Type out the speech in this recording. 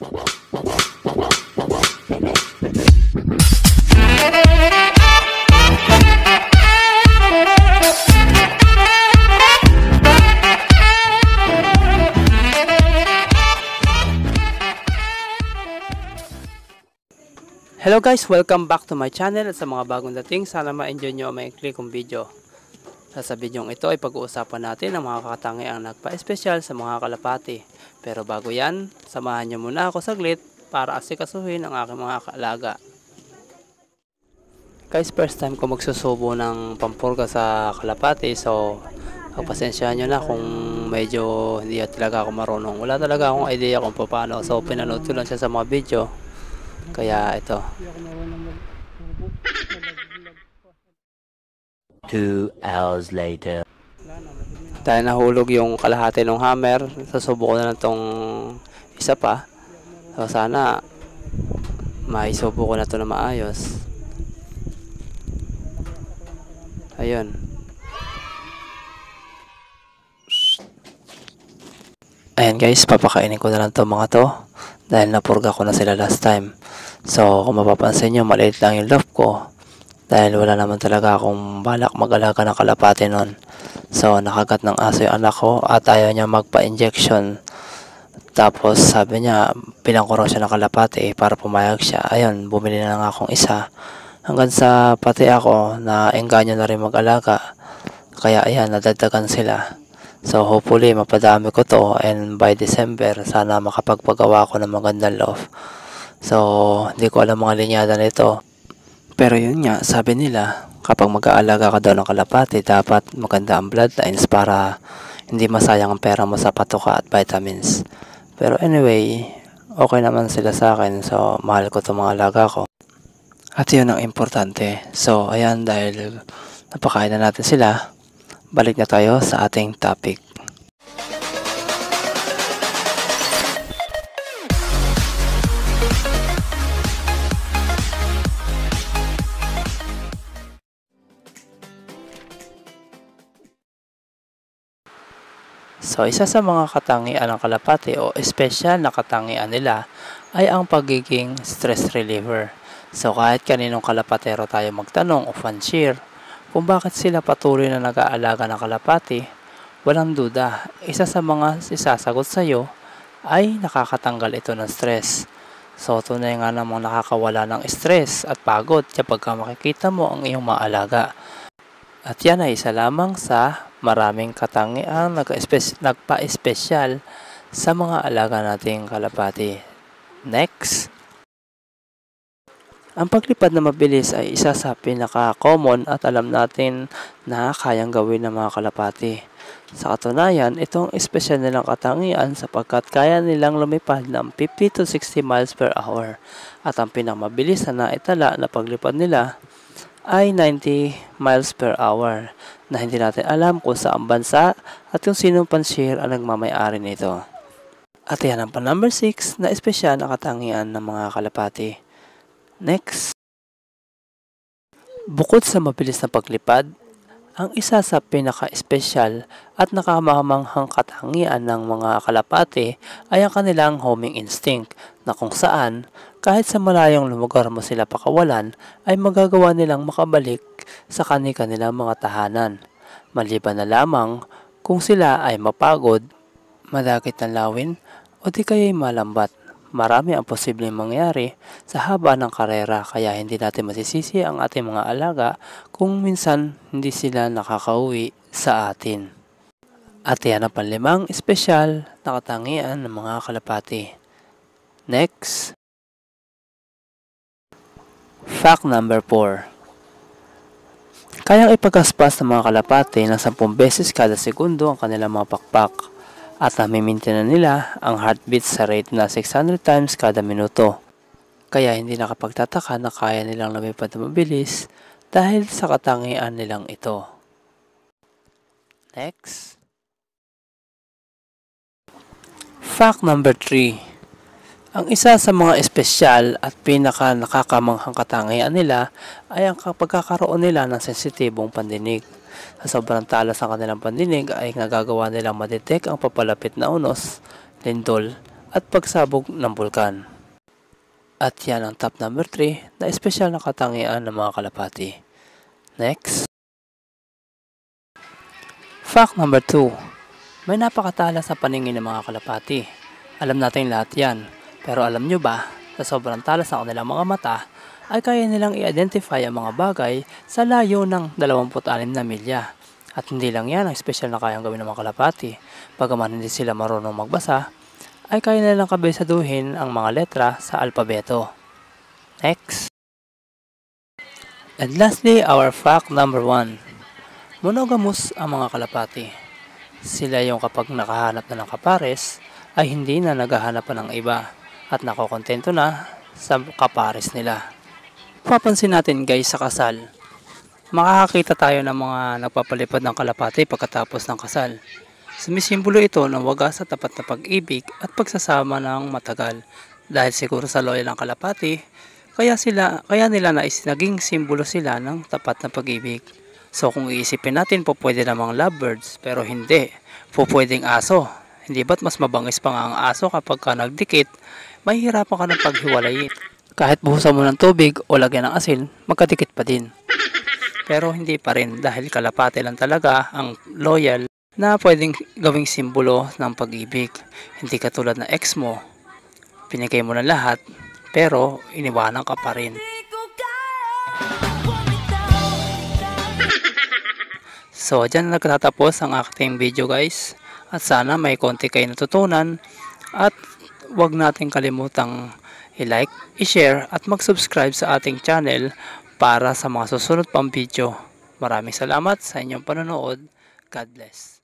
Hello guys, welcome back to my channel at sa mga bagong dating, sana ma-enjoy nyo ang maikli kong video. Sa video ito ay pag-uusapan natin ang mga katangi ang nagpa-espesyal sa mga kalapati. Pero bago yan, samahan nyo muna ako saglit para asikasuhin ang aking mga kaalaga. Guys, first time ko magsusubo ng pampurga sa kalapati so pagpasensyahan nyo na kung medyo hindi talaga ako marunong. Wala talaga akong idea kung paano so pinanood ko lang siya sa mga video kaya ito. Two hours later. Dahil nahulog yung kalahati ng hammer, sasubo ko na lang tong isa pa. So sana maisubo ko na to na maayos. Ayun. Ayan guys, papakainin ko na lang to mga to. Dahil napurga ko na sila last time. So, kung mapapansin nyo, maliit lang yung love ko. Dahil wala naman talaga akong balak mag-alaga ng kalapati nun. So, nakagat ng aso yung anak ko at ayaw niya magpa-injection. Tapos, sabi niya, bilang siya ng kalapati para pumayag siya. Ayun, bumili na lang akong isa. Hanggang sa pati ako na engganyo na rin mag-alaga. Kaya ayan, nadagdagan sila. So hopefully mapadami ko to and by December sana makapagpagawa ko ng magandang love. So hindi ko alam mga linyada nito. Pero yun nga, sabi nila kapag mag-aalaga ka daw ng kalapati dapat maganda ang bloodlines para hindi masayang ang pera mo sa patuka at vitamins. Pero anyway, okay naman sila sa akin so mahal ko itong mga alaga ko. At yun ang importante. So ayan dahil napakain na natin sila balik na tayo sa ating topic. So, isa sa mga katangian ng kalapati o espesyal na katangian nila ay ang pagiging stress reliever. So, kahit kaninong kalapatero tayo magtanong o fanshear, kung bakit sila patuloy na nag-aalaga ng kalapati, walang duda, isa sa mga isasagot sa iyo ay nakakatanggal ito ng stress. So tunay nga namang nakakawala ng stress at pagod kapag makikita mo ang iyong maalaga. At yan ay isa lamang sa maraming katangiang nagpa-espesyal sa mga alaga nating kalapati. Next! Ang paglipad na mabilis ay isa sa pinaka-common at alam natin na kayang gawin ng mga kalapati. Sa katunayan, itong espesyal nilang katangian sapagkat kaya nilang lumipad ng 50 to 60 miles per hour. At ang pinamabilis na naitala na paglipad nila ay 90 miles per hour na hindi natin alam kung saan bansa at kung sinong panshare ang nagmamayari nito. At yan ang pa number 6 na espesyal na katangian ng mga kalapati. Next. Bukod sa mabilis na paglipad, ang isa sa pinaka-espesyal at nakamamanghang katangian ng mga kalapate ay ang kanilang homing instinct na kung saan kahit sa malayong lugar mo sila pakawalan ay magagawa nilang makabalik sa kanilang mga tahanan. Maliban na lamang kung sila ay mapagod, madagit ng lawin o di kaya'y malambat marami ang posibleng mangyari sa haba ng karera kaya hindi natin masisisi ang ating mga alaga kung minsan hindi sila nakakauwi sa atin. At yan ang panlimang espesyal na katangian ng mga kalapati. Next. Fact number 4. Kayang ipagaspas ng mga kalapati ng 10 beses kada segundo ang kanilang mga pakpak at namimintin na nila ang heartbeat sa rate na 600 times kada minuto. Kaya hindi nakapagtataka na kaya nilang lumipad na mabilis dahil sa katangian nilang ito. Next. Fact number 3. Ang isa sa mga espesyal at pinaka nakakamanghang katangian nila ay ang pagkakaroon nila ng sensitibong pandinig. Sa sobrang talas ng kanilang pandinig ay nagagawa nilang madetect ang papalapit na unos, lindol at pagsabog ng bulkan. At yan ang top number 3 na espesyal na katangian ng mga kalapati. Next. Fact number 2. May napakatalas sa paningin ng mga kalapati. Alam natin lahat yan. Pero alam nyo ba, sa sobrang talas ng kanilang mga mata, ay kaya nilang i-identify ang mga bagay sa layo ng 26 na milya. At hindi lang yan ang espesyal na kayang gawin ng mga kalapati. Pagaman hindi sila marunong magbasa, ay kaya nilang kabisaduhin ang mga letra sa alpabeto. Next. And lastly, our fact number 1. Monogamous ang mga kalapati. Sila yung kapag nakahanap na ng kapares, ay hindi na naghahanap pa ng iba at nakokontento na sa kapares nila. Papansin natin guys sa kasal, makakakita tayo ng mga nagpapalipad ng kalapati pagkatapos ng kasal. Sumisimbolo ito ng wagas sa tapat na pag-ibig at pagsasama ng matagal. Dahil siguro sa loyal ng kalapati, kaya sila kaya nila na naging simbolo sila ng tapat na pag-ibig. So kung iisipin natin po pwede namang lovebirds pero hindi. Po pwedeng aso. Hindi ba't mas mabangis pa nga ang aso kapag ka nagdikit, mahihirapan ka ng paghiwalayin. Kahit buhusan mo ng tubig o lagyan ng asin, magkadikit pa din. Pero hindi pa rin dahil kalapate lang talaga ang loyal na pwedeng gawing simbolo ng pag-ibig. Hindi katulad ng ex mo, pinigay mo na lahat, pero iniwanan ka pa rin. So, dyan na nagtatapos ang aking video guys. At sana may konti kayo natutunan. At wag natin kalimutang i-like, i-share at mag-subscribe sa ating channel para sa mga susunod pang video. Maraming salamat sa inyong panonood. God bless.